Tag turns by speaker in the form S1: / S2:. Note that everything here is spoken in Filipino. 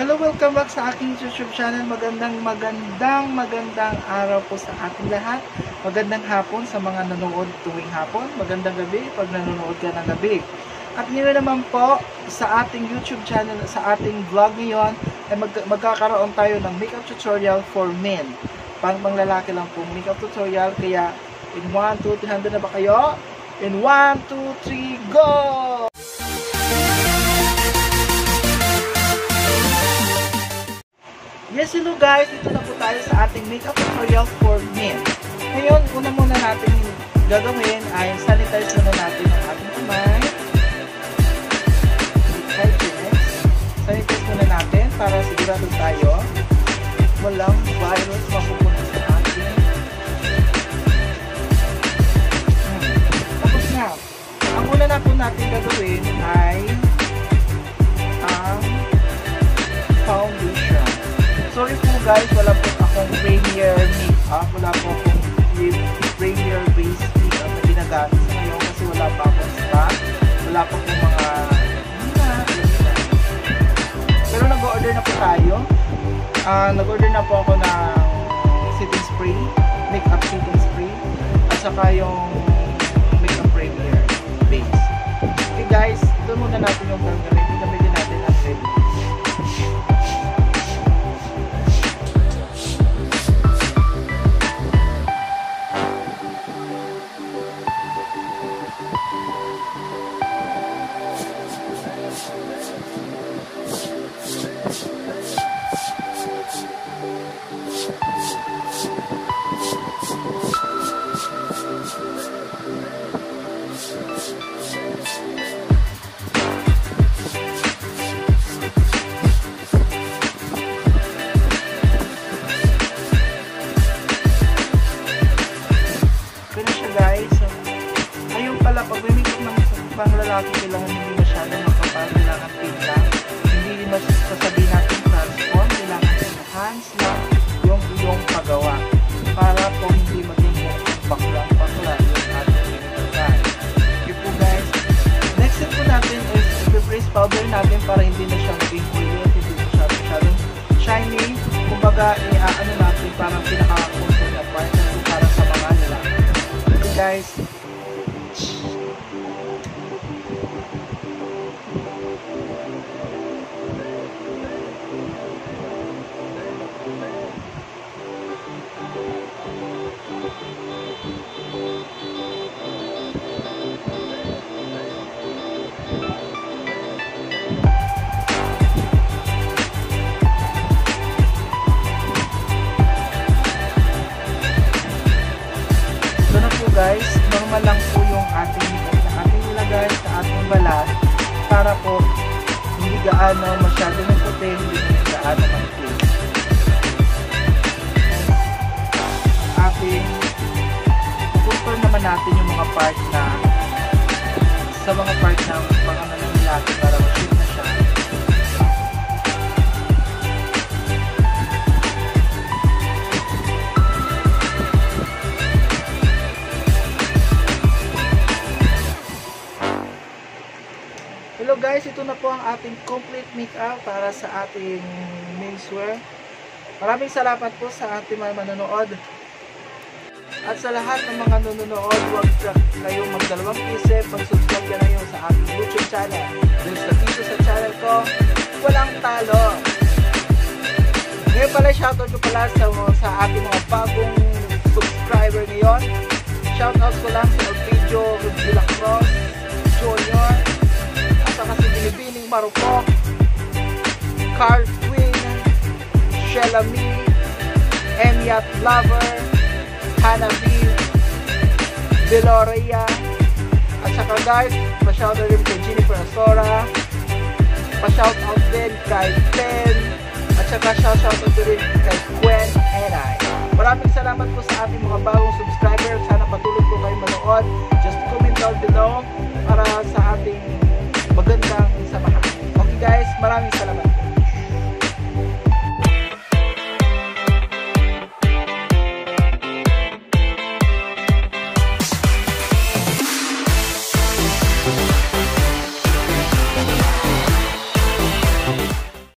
S1: Hello, welcome back sa aking YouTube channel. Magandang, magandang, magandang araw po sa ating lahat. Magandang hapon sa mga nanonood tuwing hapon. Magandang gabi pag nanonood ka ng gabi. At ngayon naman po sa ating YouTube channel, sa ating vlog ngayon, ay mag magkakaroon tayo ng makeup tutorial for men. Pang pang lalaki lang po makeup tutorial. Kaya in 1, 2, 3, handa na ba kayo? In 1, 2, 3, go! Yes, hello guys! Dito na po tayo sa ating makeup tutorial for men. Ngayon, una muna natin gagawin ay sanitize muna natin ang ating kamay. Sanitize muna natin para sigurado tayo walang virus mapupunta sa ating hmm. Tapos na. Ang una na po natin gagawin ay guys, wala po akong Premier makeup. Wala po akong Premier base makeup na ginagamit sa ngayon kasi wala pa akong stock. Wala pa akong mga pero nag-order na po tayo. Uh, nag-order na po ako ng setting spray, makeup setting spray, at saka yung Pang lalaki, kailangan hindi masyado makapal, kailangan pinta. Hindi rin masasabihin natin transform, kailangan enhance lang yung iyong paggawa. Para po hindi maging baklang bakla yung ating pinagkakaan. Okay po guys. Next step po natin is i-brace powder natin para hindi na siyang pink ulit, hindi na siya masyadong shiny. Kumbaga, i-ano natin parang pinaka-contour na part para sa mga lalaki. Okay guys. Normal lang po yung ating ating nilagay sa ating balat para po hindi gaano masyado ng puti, hindi gaano manipis. Ating contour naman natin yung mga part na sa mga part na guys, ito na po ang ating complete makeup para sa ating menswear. Maraming salamat po sa ating mga manonood. At sa lahat ng mga nanonood, huwag kayong magdalawang isip, mag-subscribe na yun sa ating YouTube channel. Dahil sa dito sa channel ko, walang talo. Ngayon pala, shoutout ko pala sa, sa ating mga bagong subscriber ngayon. Shoutout ko lang Marupok Carl Queen Shelami Emiat Lover Hanabi Deloria at saka guys pa-shoutout rin kay Jennifer Asora pa-shoutout din kay Pen at saka shoutout din kay maraming salamat